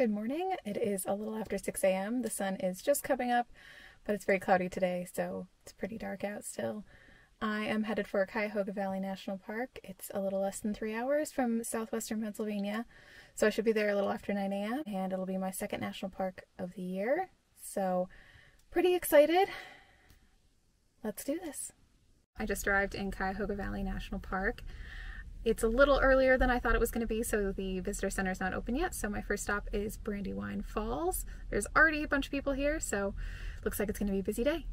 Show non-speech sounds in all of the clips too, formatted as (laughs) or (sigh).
Good morning. It is a little after 6 a.m. The sun is just coming up, but it's very cloudy today, so it's pretty dark out still. I am headed for Cuyahoga Valley National Park. It's a little less than three hours from southwestern Pennsylvania, so I should be there a little after 9 a.m., and it'll be my second national park of the year. So, pretty excited. Let's do this. I just arrived in Cuyahoga Valley National Park. It's a little earlier than I thought it was going to be, so the visitor center is not open yet. So my first stop is Brandywine Falls. There's already a bunch of people here, so looks like it's going to be a busy day.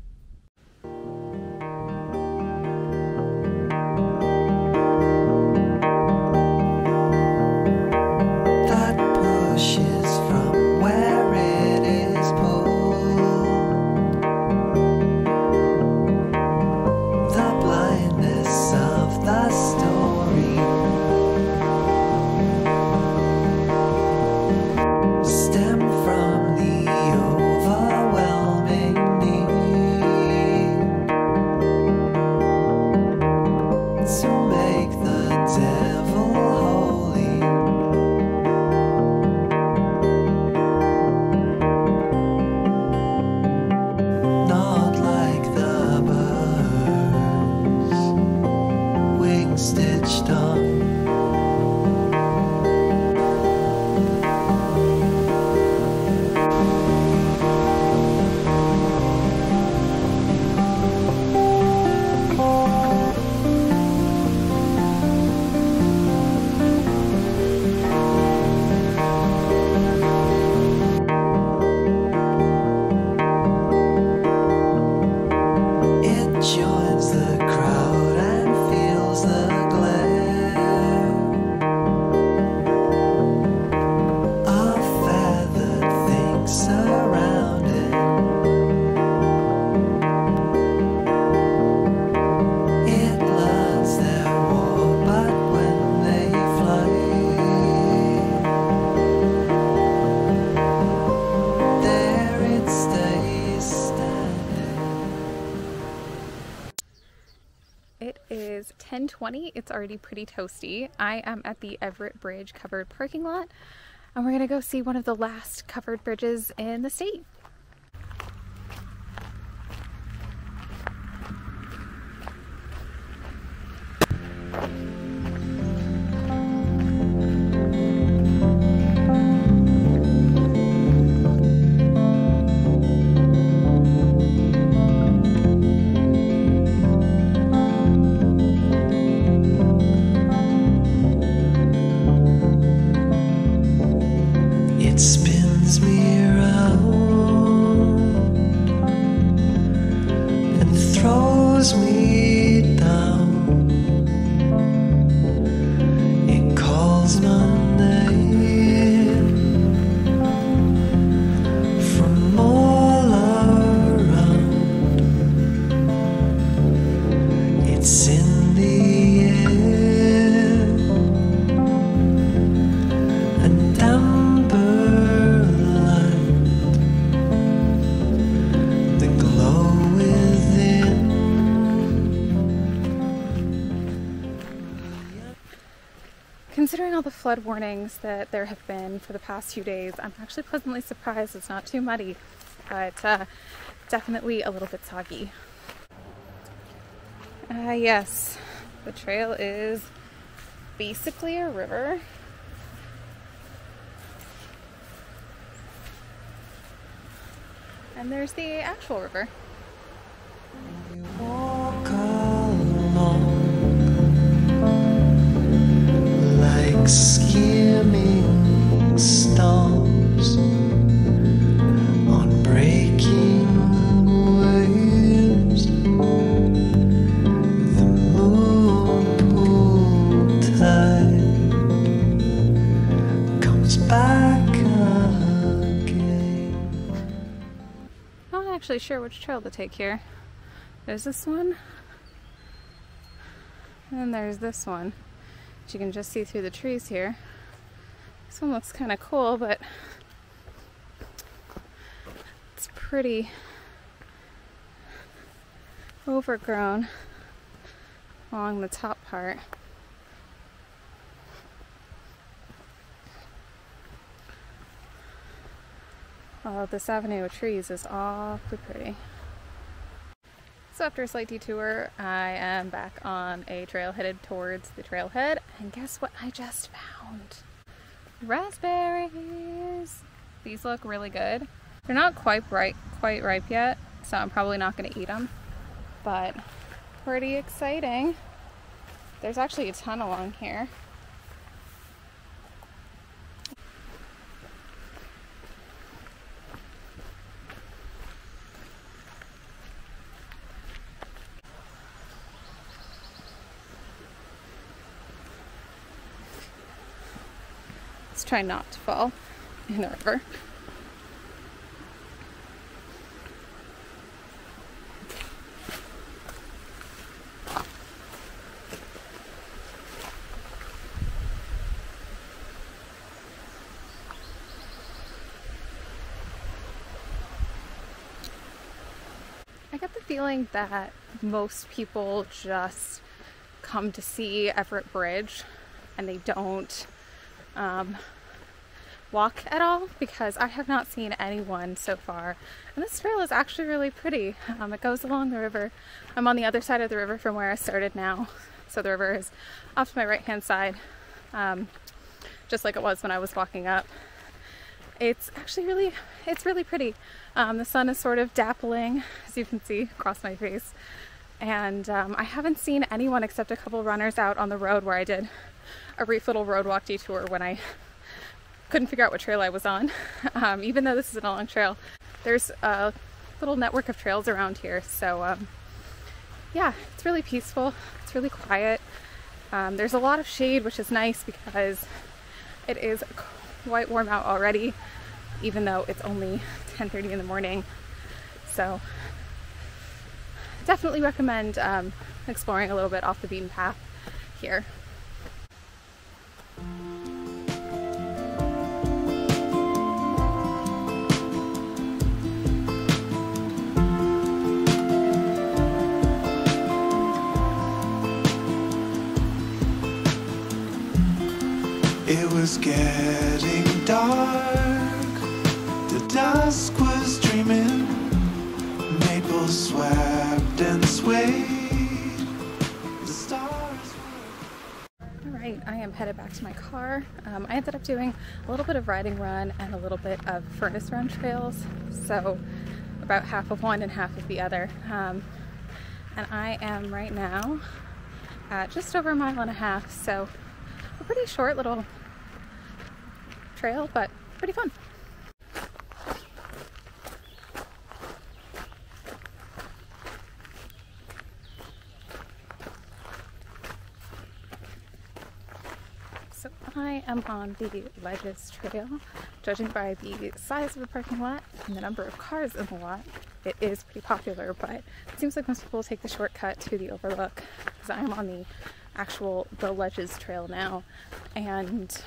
It's already pretty toasty. I am at the Everett Bridge covered parking lot and we're gonna go see one of the last covered bridges in the state. Considering all the flood warnings that there have been for the past few days, I'm actually pleasantly surprised it's not too muddy, but uh, definitely a little bit soggy. Uh, yes, the trail is basically a river. And there's the actual river. Skimming on breaking waves. The moon not actually sure which trail to take here. There's this one, and there's this one you can just see through the trees here. This one looks kind of cool, but it's pretty overgrown along the top part. Oh, this avenue of trees is awfully pretty. So after a slight detour, I am back on a trail headed towards the trailhead. And guess what I just found? Raspberries! These look really good. They're not quite ripe, quite ripe yet, so I'm probably not going to eat them. But pretty exciting. There's actually a ton along here. Let's try not to fall in the river. I get the feeling that most people just come to see Everett Bridge and they don't um, walk at all because I have not seen anyone so far. And this trail is actually really pretty. Um, it goes along the river. I'm on the other side of the river from where I started now. So the river is off to my right hand side, um, just like it was when I was walking up. It's actually really, it's really pretty. Um, the sun is sort of dappling, as you can see across my face. And um, I haven't seen anyone except a couple runners out on the road where I did a brief little road walk detour when I couldn't figure out what trail I was on. (laughs) Um, even though this isn't a long trail, there's a little network of trails around here. So um, yeah, it's really peaceful. It's really quiet. Um, there's a lot of shade, which is nice because it is quite warm out already, even though it's only 10:30 in the morning. So definitely recommend um, exploring a little bit off the beaten path here. Getting dark. The dusk was dreaming. Maples swept and swayed. The stars All right, I am headed back to my car. Um, I ended up doing a little bit of riding run and a little bit of furnace run trails, so about half of one and half of the other. Um, and I am right now at just over a mile and a half, so a pretty short little trail, but pretty fun. So I am on the Ledges Trail. Judging by the size of the parking lot and the number of cars in the lot, it is pretty popular, but it seems like most people take the shortcut to the overlook because I'm on the actual the Ledges Trail now and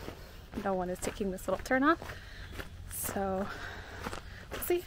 no one is taking this little turn off. So we'll see.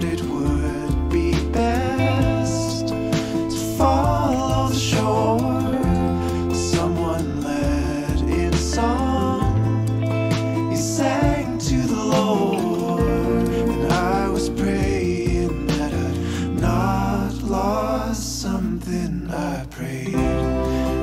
thought it would be best to fall on the shore. Someone led in song, he sang to the Lord, and I was praying that I'd not lost something I prayed.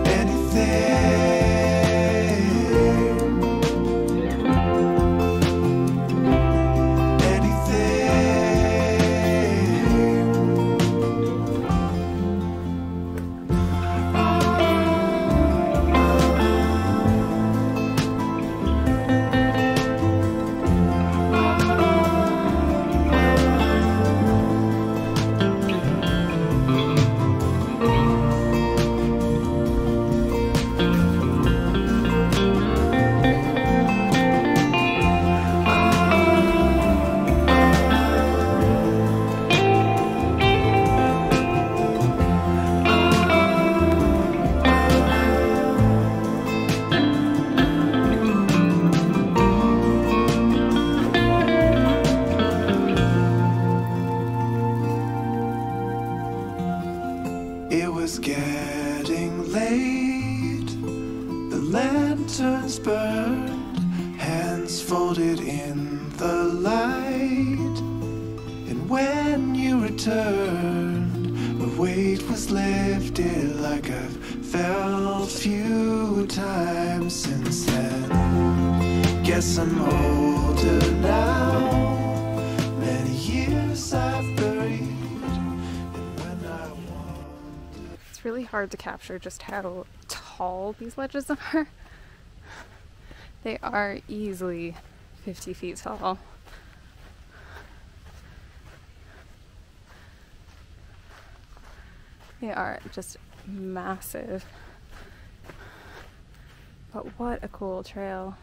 When you returned, a weight was lifted like I've felt few times since then. Guess I'm older now. Many years I've buried. It's really hard to capture just how tall these ledges (laughs) are. They are easily 50 feet tall. They are just massive. But what a cool trail.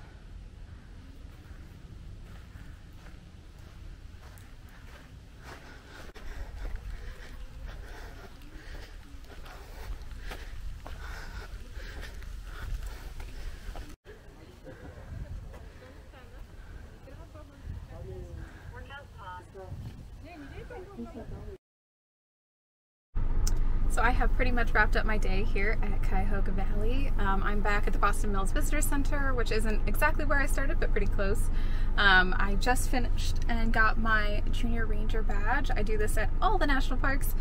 I have pretty much wrapped up my day here at Cuyahoga Valley. Um, I'm back at the Boston Mills Visitor Center, which isn't exactly where I started, but pretty close. Um, I just finished and got my Junior Ranger badge. I do this at all the national parks.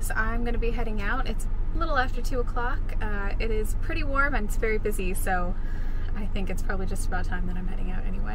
So I'm going to be heading out. It's a little after 2 o'clock. Uh, it is pretty warm and it's very busy, so I think it's probably just about time that I'm heading out anyway.